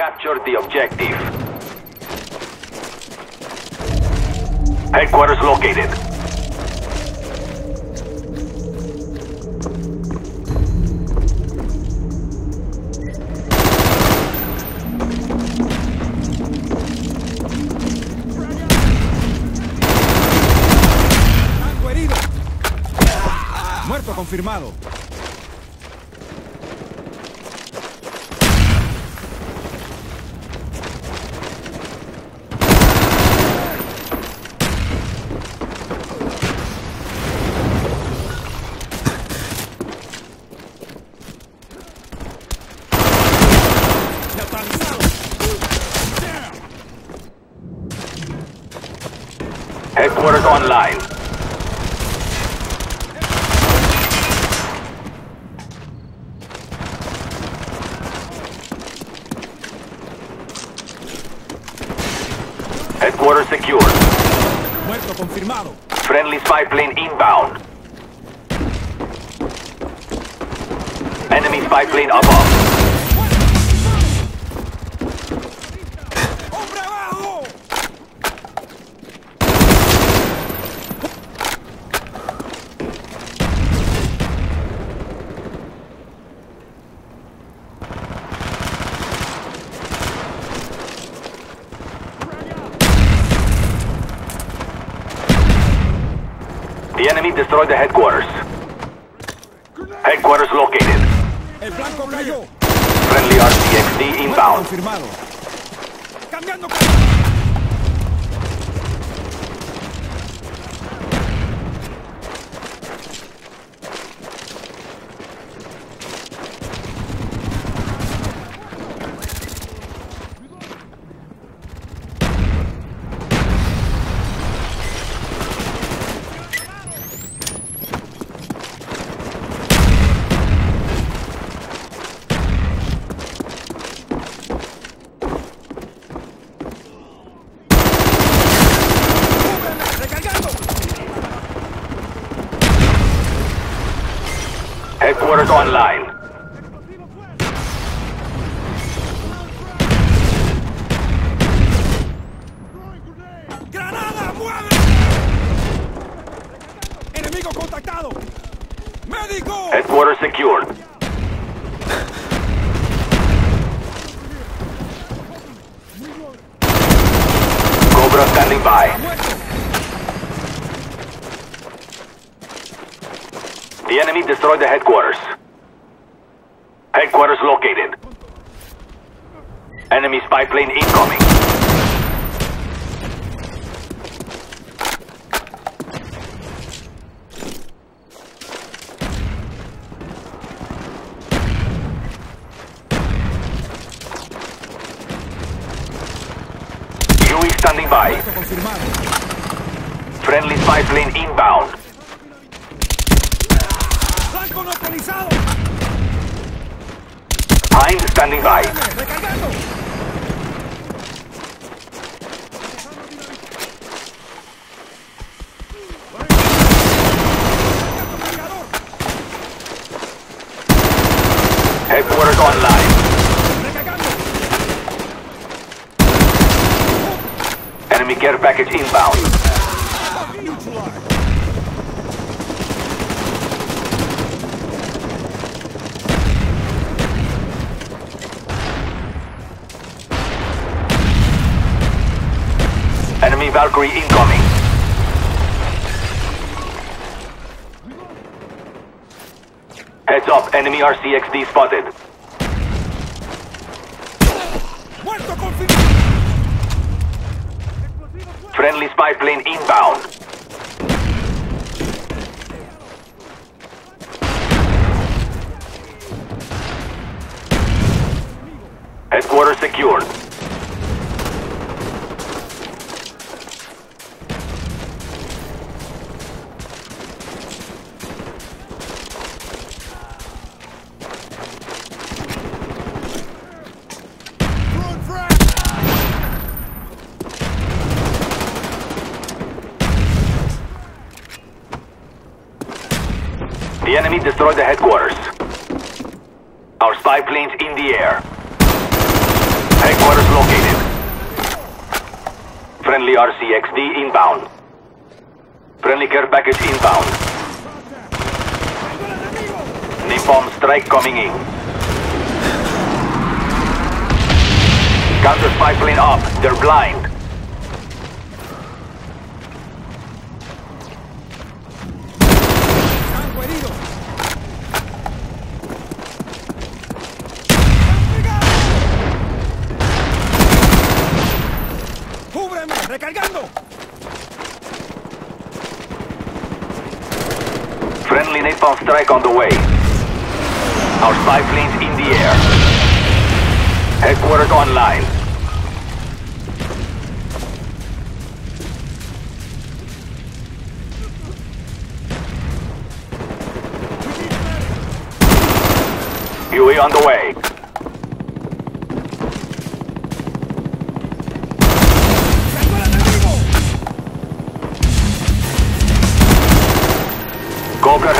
captured the objective. Headquarters located. Muerto confirmado. Confirmado. Friendly spy plane inbound. Enemy spy plane above. The enemy destroyed the headquarters. Headquarters located. Friendly RCXD inbound. confirmado. Cambiando. Recargando. Headquarters online. ¡Granada, mueve! Enemigo contactado. ¡Médico! Headquarters secured. Cobra standing by. The enemy destroyed the headquarters. Headquarters located. Enemy spy plane incoming. UE standing by. Friendly spy plane inbound. Hind standing by. Recargando. Cargador. Headquarters online. Recargando. Enemy care package inbound. Enemy Valkyrie incoming. Heads up, enemy RCXD spotted. Muerto confirmado. Friendly spy plane inbound. Headquarters secured. Enemy destroyed the headquarters. Our spy planes in the air. Headquarters located. Friendly RCXD inbound. Friendly care package inbound. Napalm strike coming in. Counter spy plane up. They're blind. ¡Franco herido! ¡Pegado! ¡Cúbreme! ¡Recargando! Friendly napalm strike on the way. Our spy planes in the air. Headquarters online. UAV on the way.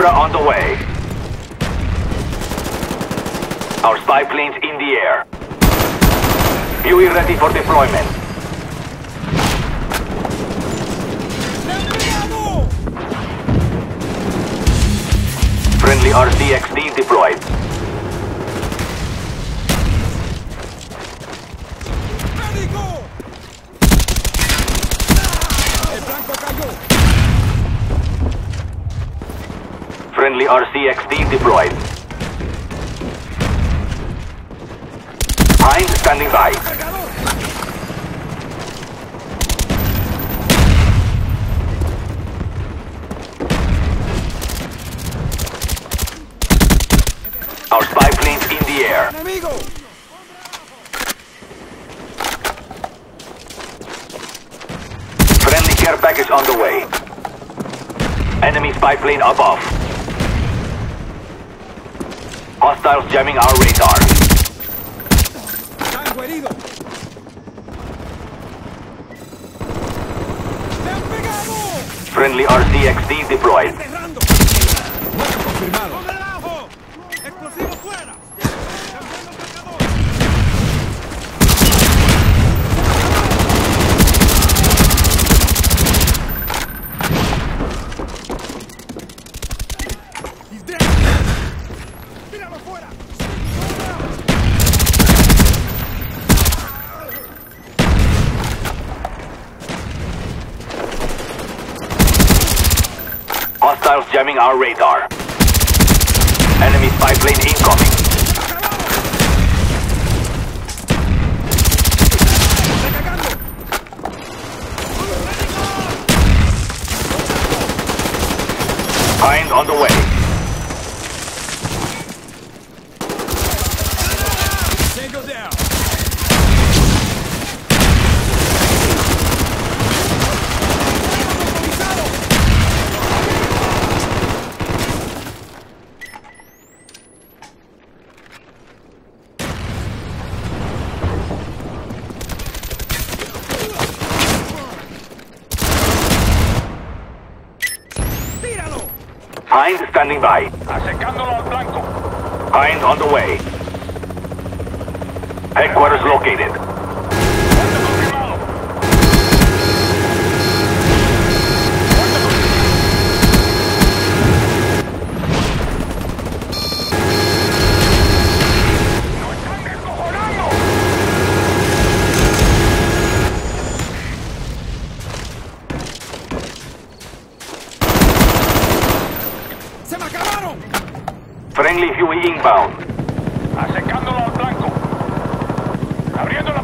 Cobra on the way. Our spy planes in the air. UAV ready for deployment. Friendly RCXD deployed. Friendly RCXD deployed. Hind standing by. Our spy planes in the air. ¡Enemigo! Friendly care package on the way. Enemy spy plane above. Hostiles jamming our radar. ¡Tango herido! ¡Le han pegado! Friendly RCXD deployed. Confirmado! Hostiles jamming our radar. Enemy spy plane incoming. Hind on the way. Hind standing by. Acercándolo al blanco. Hind on the way. Headquarters located. Friendly Huey inbound. Acercándolo al blanco. Abriendo.